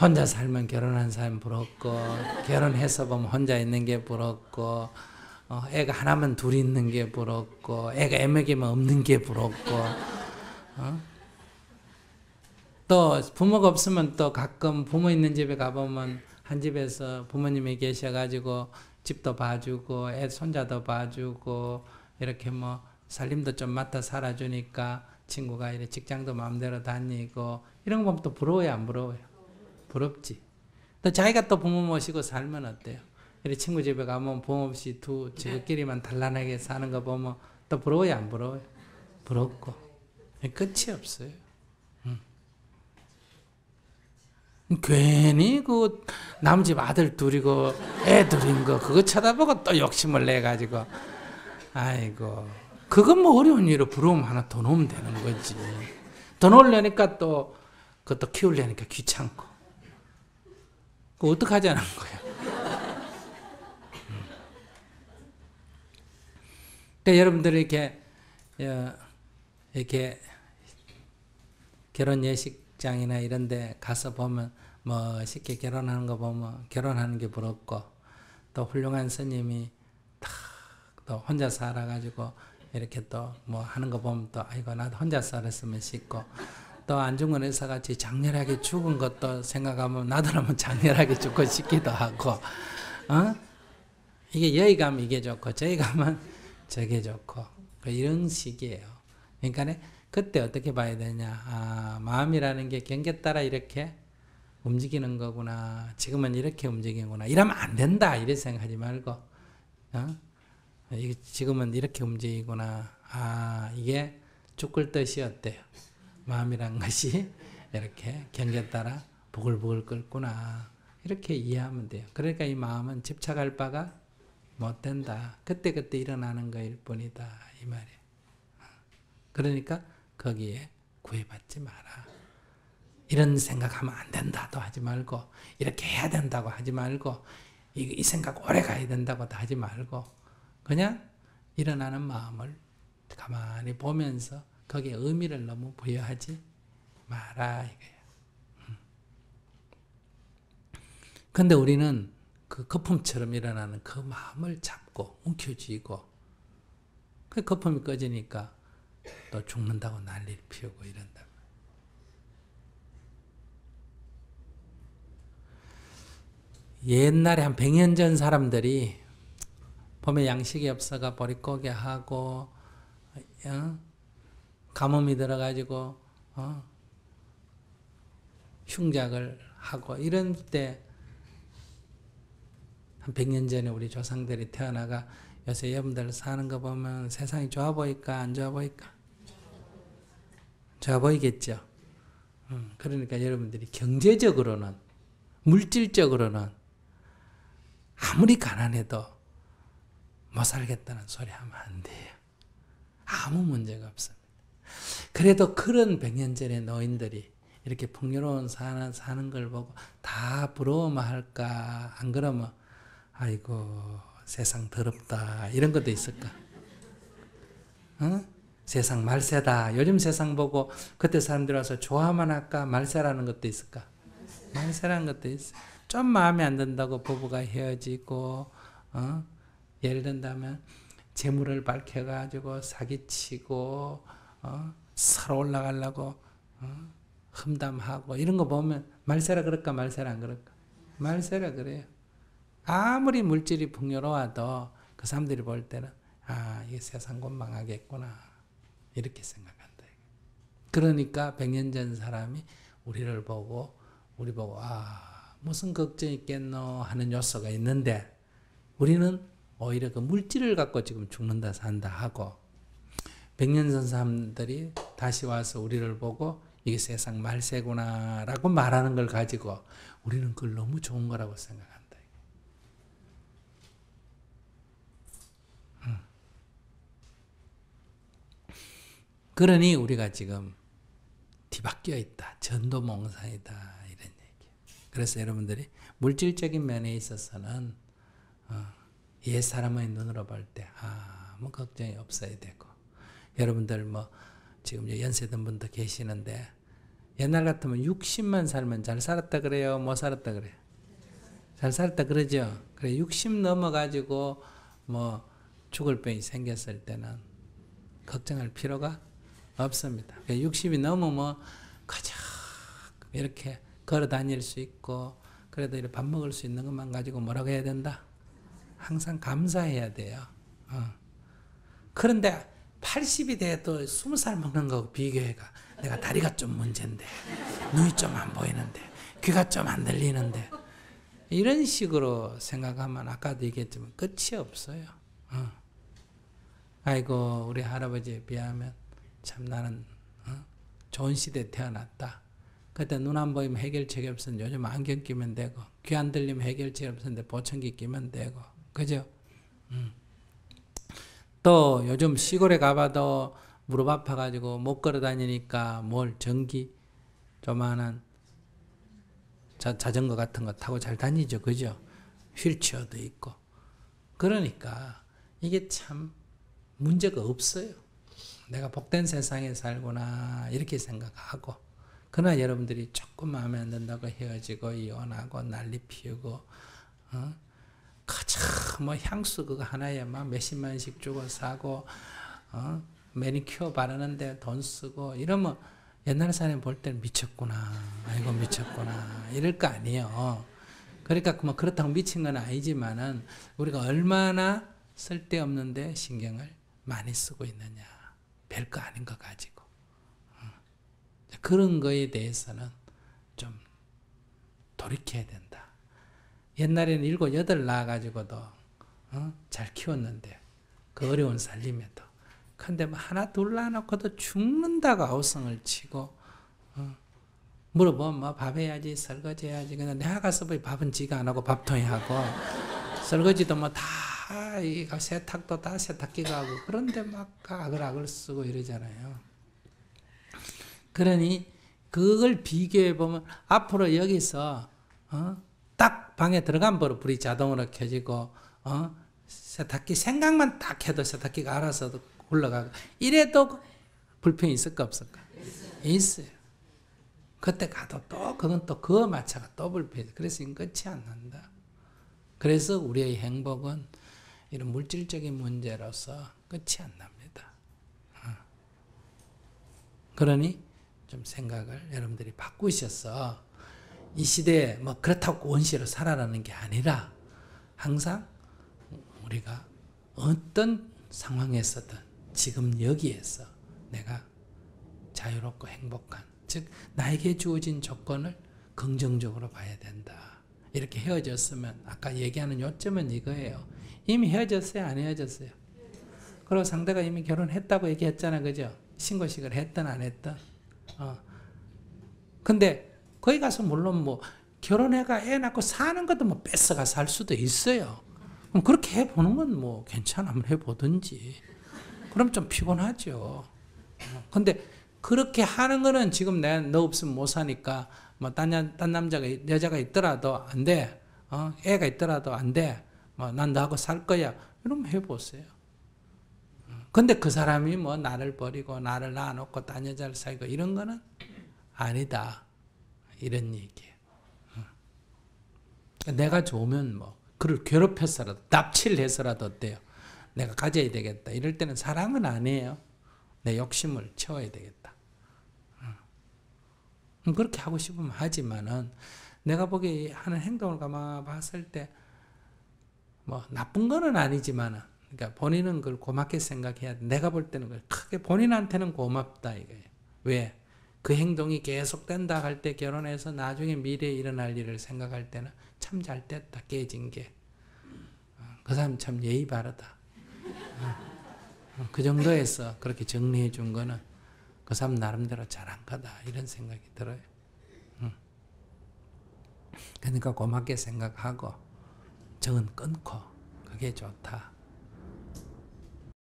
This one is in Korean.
혼자 살면 결혼한 사람 부럽고 결혼해서 보면 혼자 있는 게 부럽고 어, 애가 하나면 둘이 있는 게 부럽고 애가 애먹이면 없는 게 부럽고 어? 또 부모가 없으면 또 가끔 부모 있는 집에 가보면 한 집에서 부모님이 계셔가지고 집도 봐주고 애 손자도 봐주고 이렇게 뭐 살림도 좀 맡아 살아주니까 친구가 이래 직장도 마음대로 다니고 이런 거 보면 또 부러워요 안 부러워요? 부럽지. 또 자기가 또 부모 모시고 살면 어때요? 이래 친구 집에 가면 부모 없이 두 지들끼리만 단란하게 사는 거 보면 또 부러워요 안 부러워요? 부럽고 끝이 없어요. 괜히 그 남집 아들 둘이고 애 둘인 거 그거 쳐다보고 또 욕심을 내 가지고 아이고 그건 뭐 어려운 일로 부러움 하나 더 놓으면 되는 거지. 더 놓으려니까 또 그것도 키우려니까 귀찮고. 그 어떡하자는 거야. 그러니까 여러분들이 이렇게 이렇게 결혼 예식장이나 이런 데 가서 보면 뭐 쉽게 결혼하는 거 보면 결혼하는 게 부럽고 또 훌륭한 스님이 또 혼자 살아가지고 이렇게 또 뭐 하는 거 보면 또 아이고 나도 혼자 살았으면 싶고 또 안중근 의사 같이 장렬하게 죽은 것도 생각하면 나도라면 장렬하게 죽고 싶기도 하고 어? 이게 여기 가면 이게 좋고 저기 가면 저게 좋고 그 이런 식이에요. 그러니까 그때 어떻게 봐야 되냐? 아, 마음이라는 게 경계 따라 이렇게 움직이는 거구나. 지금은 이렇게 움직이구나. 이러면 안 된다. 이렇게 생각하지 말고, 어? 지금은 이렇게 움직이구나. 아, 이게 죽을 뜻이 어때요? 마음이란 것이 이렇게 경계 따라 부글부글 끓구나. 이렇게 이해하면 돼요. 그러니까 이 마음은 집착할 바가 못 된다. 그때 그때 일어나는 거일 뿐이다. 이 말이에요. 그러니까 거기에 구애받지 마라. 이런 생각하면 안 된다도 하지 말고, 이렇게 해야 된다고 하지 말고, 이, 이 생각 오래 가야 된다고도 하지 말고, 그냥 일어나는 마음을 가만히 보면서 거기에 의미를 너무 부여하지 마라 이거예요. 음. 근데 우리는 그 거품처럼 일어나는 그 마음을 잡고 움켜쥐고 그 거품이 꺼지니까 또 죽는다고 난리를 피우고 이런다. 옛날에 한 100년 전 사람들이 봄에 양식이 없어가 보릿고개 하고 어? 가뭄이 들어가지고 어? 흉작을 하고 이런 때 한 100년 전에 우리 조상들이 태어나가 요새 여러분들 사는 거 보면 세상이 좋아 보일까 안 좋아 보일까? 좋아 보이겠죠. 음, 그러니까 여러분들이 경제적으로는 물질적으로는 아무리 가난해도 못 살겠다는 소리 하면 안 돼요. 아무 문제가 없습니다. 그래도 그런 100년 전의 노인들이 이렇게 풍요로운 사는, 사는 걸 보고 다 부러워만 할까? 안 그러면, 아이고, 세상 더럽다. 이런 것도 있을까? 어? 세상 말세다. 요즘 세상 보고 그때 사람들 와서 좋아만 할까? 말세라는 것도 있을까? 말세라는 것도 있어. 좀 마음에 안 든다고 부부가 헤어지고, 어? 예를 든다면, 재물을 밝혀가지고 사기치고, 어? 살아 올라가려고, 어? 험담하고, 이런 거 보면 말세라 그럴까? 말세라 안 그럴까? 말세라 그래요. 아무리 물질이 풍요로워도 그 사람들이 볼 때는, 아, 이게 세상 곧 망하겠구나. 이렇게 생각한다. 그러니까 100년 전 사람이 우리를 보고, 우리 보고, 아, 무슨 걱정 있겠노 하는 요소가 있는데, 우리는 오히려 그 물질을 갖고 지금 죽는다 산다 하고, 100년 전 사람들이 다시 와서 우리를 보고, 이게 세상 말세구나 라고 말하는 걸 가지고, 우리는 그걸 너무 좋은 거라고 생각한다. 그러니 우리가 지금 뒤바뀌어 있다. 전도몽상이다. 이런 얘기. 그래서 여러분들이 물질적인 면에 있어서는 어, 옛 사람의 눈으로 볼 때 아무 걱정이 없어야 되고 여러분들 뭐 지금 연세든 분도 계시는데 옛날 같으면 60만 살면 잘 살았다 그래요? 못 살았다 그래요? 잘 살았다 그러죠? 그래 60 넘어가지고 뭐 죽을 병이 생겼을 때는 걱정할 필요가 없습니다. 60이 넘으면 가자 이렇게 걸어 다닐 수 있고 그래도 이렇게 밥 먹을 수 있는 것만 가지고 뭐라고 해야 된다? 항상 감사해야 돼요. 어. 그런데 80이 돼도 20살 먹는 거하고 비교해가 내가 다리가 좀 문제인데 눈이 좀 안 보이는데 귀가 좀 안 들리는데 이런 식으로 생각하면 아까도 얘기했지만 끝이 없어요. 어. 아이고 우리 할아버지에 비하면 참 나는 어? 좋은 시대에 태어났다. 그때 눈 안 보이면 해결책이 없었는데 요즘 안경 끼면 되고 귀 안 들리면 해결책이 없었는데 보청기 끼면 되고 그죠? 음. 또 요즘 시골에 가봐도 무릎 아파가지고 못 걸어 다니니까 뭘 전기 조만한 자, 자전거 같은 거 타고 잘 다니죠. 그죠? 휠체어도 있고. 그러니까 이게 참 문제가 없어요. 내가 복된 세상에 살구나 이렇게 생각하고 그러나 여러분들이 조금 마음에 안 든다고 헤어지고 이혼하고 난리 피우고 어? 뭐 향수 그거 하나에 막 몇십만 원씩 주고 사고 어? 매니큐어 바르는데 돈 쓰고 이러면 옛날 사람 볼 때는 미쳤구나 아이고 미쳤구나 이럴 거 아니에요 그러니까 뭐 그렇다고 미친 건 아니지만은 우리가 얼마나 쓸데없는데 신경을 많이 쓰고 있느냐 별 거 아닌 거 가지고 그런 거에 대해서는 좀 돌이켜야 된다. 옛날에는 일곱 여덟 낳아가지고도 어? 잘 키웠는데 그 어려운 살림에도 근데 뭐 하나 둘 낳아놓고도 죽는다고 아우성을 치고 어? 물어보면 뭐 밥 해야지 설거지 해야지 그냥 내가 가서 뭐 밥은 지가 안 하고 밥통에 하고 설거지도 뭐 다 세탁도 다 세탁기가 하고 그런데 막 아글아글 쓰고 이러잖아요. 그러니 그걸 비교해 보면 앞으로 여기서 어? 딱 방에 들어간 버릇 불이 자동으로 켜지고 어? 세탁기 생각만 딱 해도 세탁기가 알아서 굴러가고 이래도 불평이 있을까 없을까? 있어요. 그때 가도 또 그건 또 그거 마차가 또 불평이 그래서 끝이 안 난다. 그래서 우리의 행복은 이런 물질적인 문제로서 끝이 안 납니다. 어. 그러니 좀 생각을 여러분들이 바꾸셔서 이 시대에 뭐 그렇다고 원시로 살아라는 게 아니라 항상 우리가 어떤 상황에서든 지금 여기에서 내가 자유롭고 행복한 즉 나에게 주어진 조건을 긍정적으로 봐야 된다. 이렇게 헤어졌으면 아까 얘기하는 요점은 이거예요. 이미 헤어졌어요, 안 헤어졌어요? 그리고 상대가 이미 결혼했다고 얘기했잖아, 그죠? 신고식을 했든 안 했든. 어. 근데 거기 가서 물론 뭐 결혼해가 애 낳고 사는 것도 뭐 뺏어가 살 수도 있어요. 그럼 그렇게 해보는 건 뭐 괜찮아, 한번 해보든지. 그럼 좀 피곤하죠. 어. 근데 그렇게 하는 거는 지금 내가 너 없으면 못 사니까 뭐딴 딴 남자가 여자가 있더라도 안 돼. 어? 애가 있더라도 안 돼. 뭐난 너하고 살 거야. 이러면 해보세요. 근데 그 사람이 뭐 나를 버리고 나를 놔놓고 딴 여자를 사귀고 이런 거는 아니다. 이런 얘기예요. 내가 좋으면 뭐 그를 괴롭혀서라도 납치를 해서라도 어때요? 내가 가져야 되겠다. 이럴 때는 사랑은 아니에요. 내 욕심을 채워야 되겠다. 그렇게 하고 싶으면 하지만은 내가 보기에 하는 행동을 가만 봤을 때 뭐 나쁜 거는 아니지만은 그러니까 본인은 그걸 고맙게 생각해야 돼. 내가 볼 때는 크게 본인한테는 고맙다 이거예요. 왜? 그 행동이 계속된다 할 때 결혼해서 나중에 미래에 일어날 일을 생각할 때는 참 잘 됐다 깨진 게. 어, 그 사람 참 예의 바르다. 어, 어, 그 정도에서 그렇게 정리해 준 거는 그 사람 나름대로 잘한 거다 이런 생각이 들어요. 그러니까 고맙게 생각하고 정은 끊고 그게 좋다.